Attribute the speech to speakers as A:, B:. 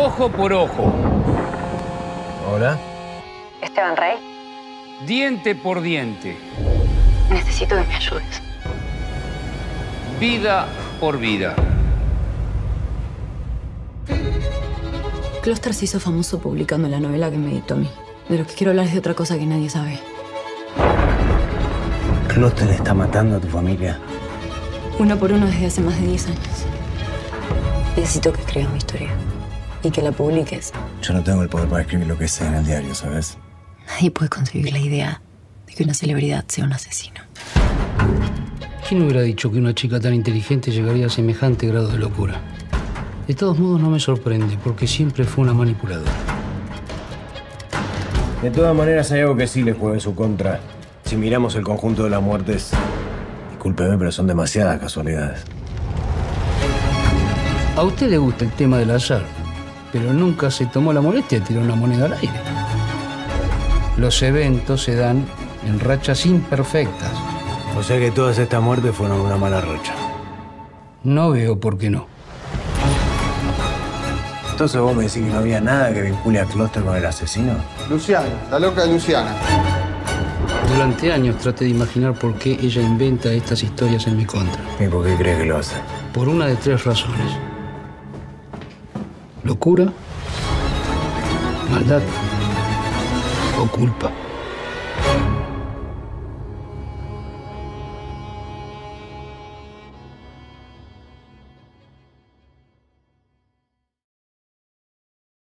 A: Ojo por ojo.
B: Hola.
C: Esteban Rey,
A: Diente por diente.
C: necesito que me ayudes.
A: Vida por vida.
D: Closter se hizo famoso publicando la novela que me editó a mí. De lo que quiero hablar es de otra cosa que nadie sabe.
B: Closter está matando a tu familia.
D: Uno por uno desde hace más de 10 años. Necesito que escribas mi historia. Y que la publiques.
B: Yo no tengo el poder para escribir lo que sea en el diario, ¿sabes?
D: Nadie puede concebir la idea de que una celebridad sea un asesino.
E: ¿Quién hubiera dicho que una chica tan inteligente llegaría a semejante grado de locura? De todos modos no me sorprende, porque siempre fue una manipuladora.
B: De todas maneras, hay algo que sí le juega en su contra. Si miramos el conjunto de las muertes, discúlpeme, pero son demasiadas casualidades.
E: A usted le gusta el tema del azar, pero nunca se tomó la molestia de tirar una moneda al aire. Los eventos se dan en rachas imperfectas.
B: O sea que todas estas muertes fueron una mala rocha.
E: No veo por qué no.
B: Entonces vos me decís que no había nada que vincule a Closter con el asesino.
F: Luciana, la loca de Luciana.
E: Durante años traté de imaginar por qué ella inventa estas historias en mi contra.
B: ¿Y por qué crees que lo hace?
E: Por una de tres razones. Locura, maldad o culpa.